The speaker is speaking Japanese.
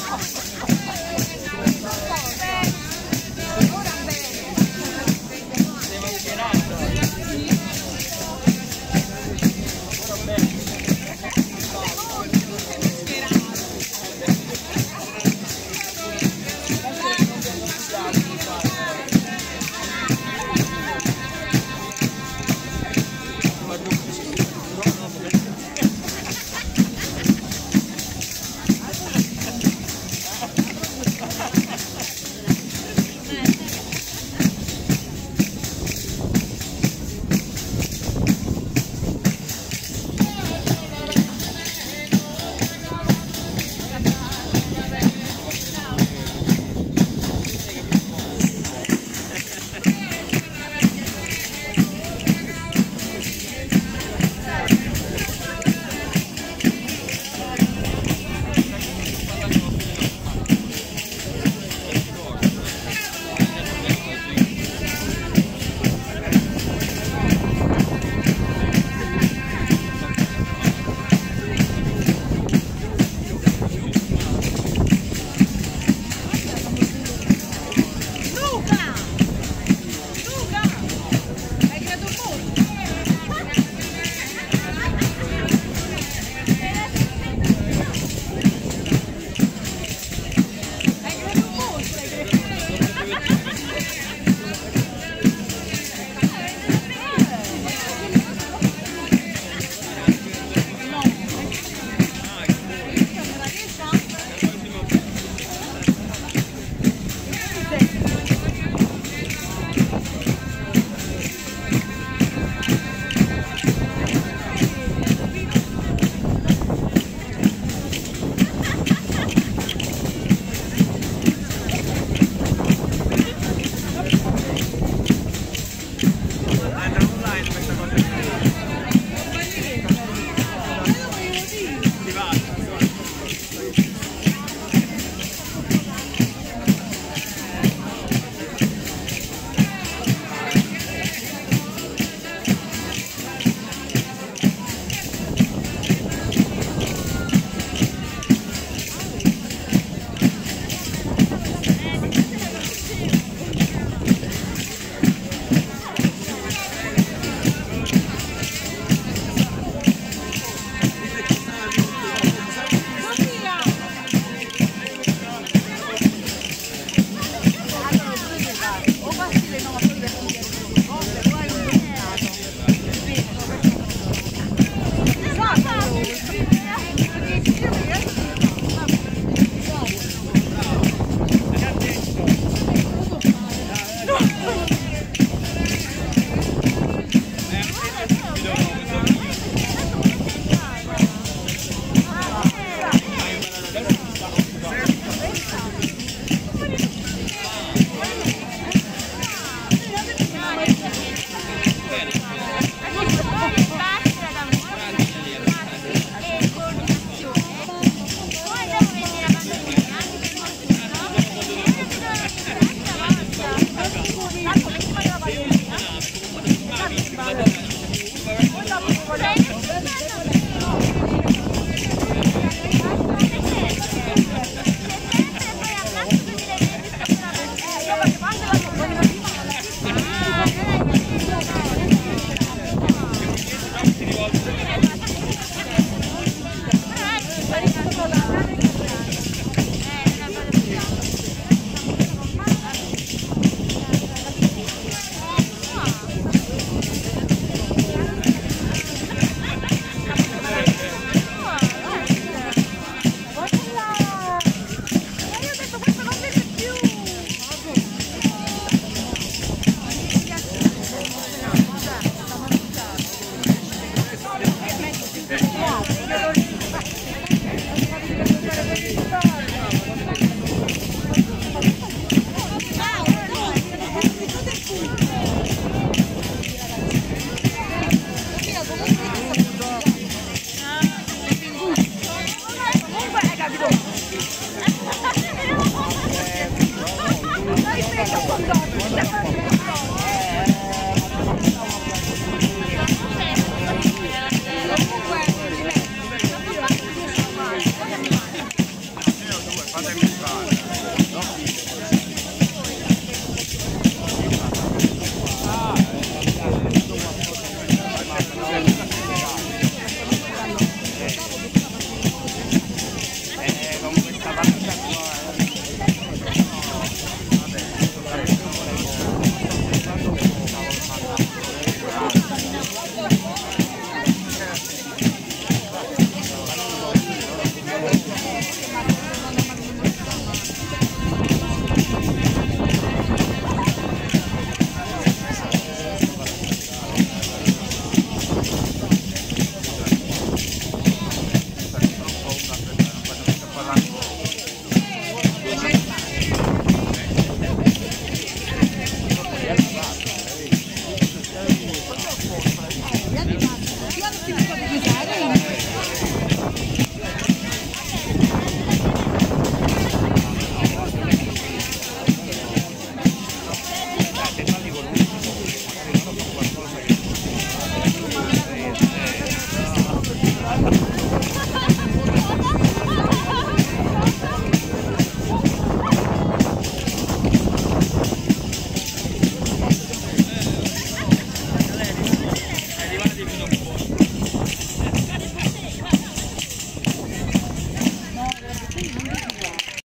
devi sciogliere un po'.